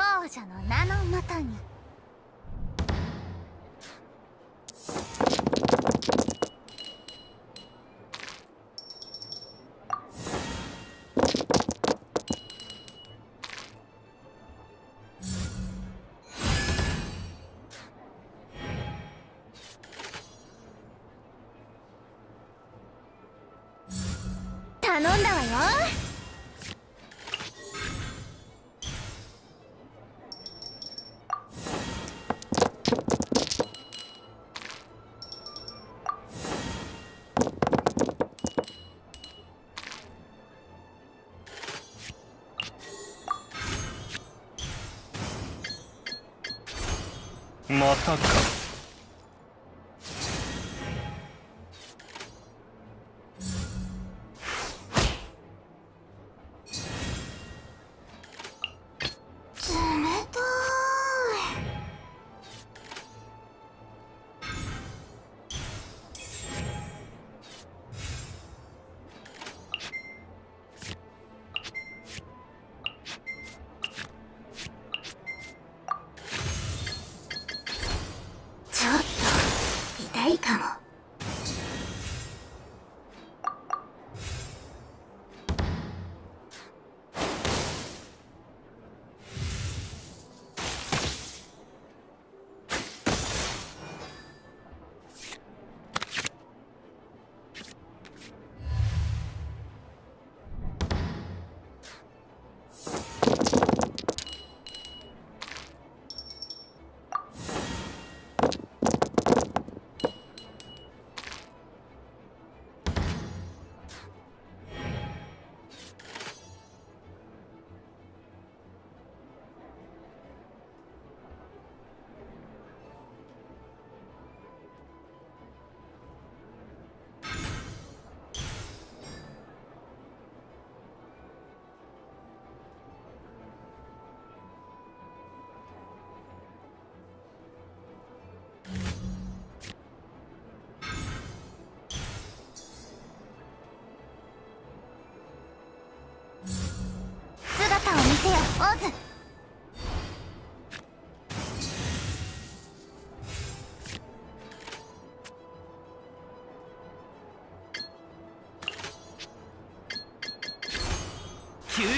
王女の名のもとに。頼んだわよ。またか。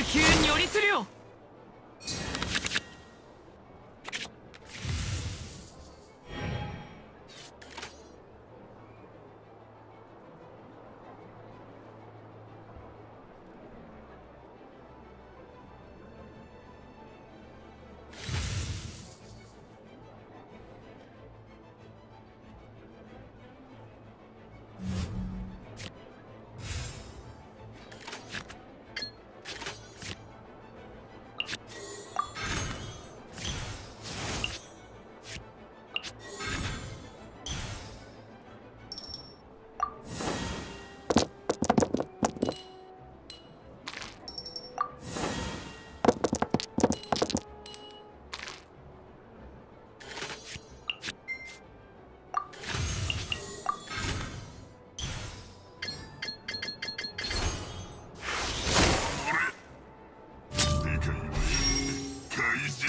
救急に寄りするよ。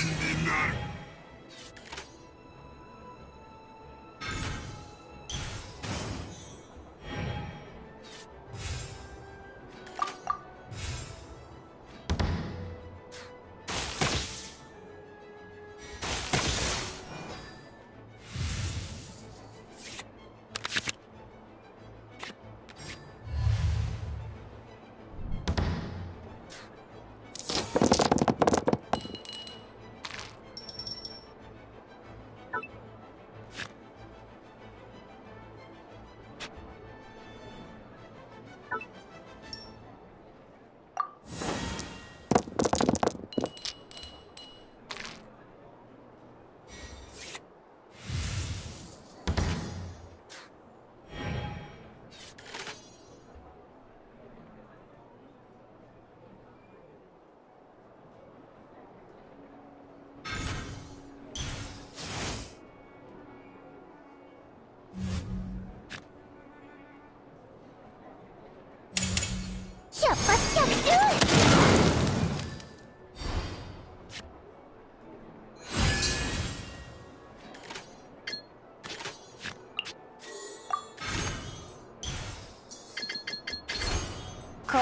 terminar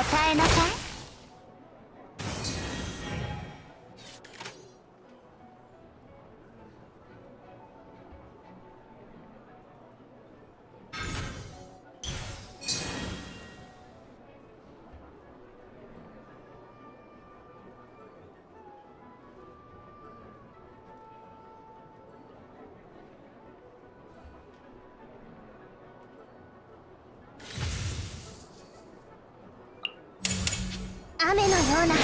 答えなさい。雨のような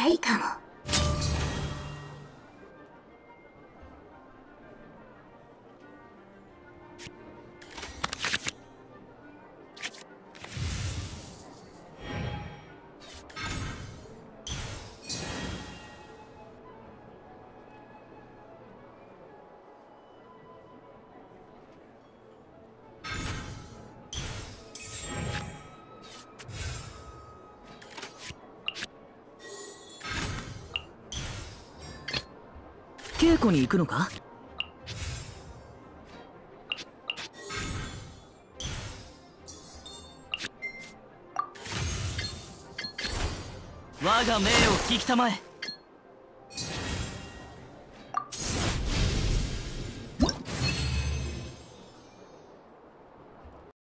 と痛いかも。稽古に行くのか？我が命を聞きたまえ。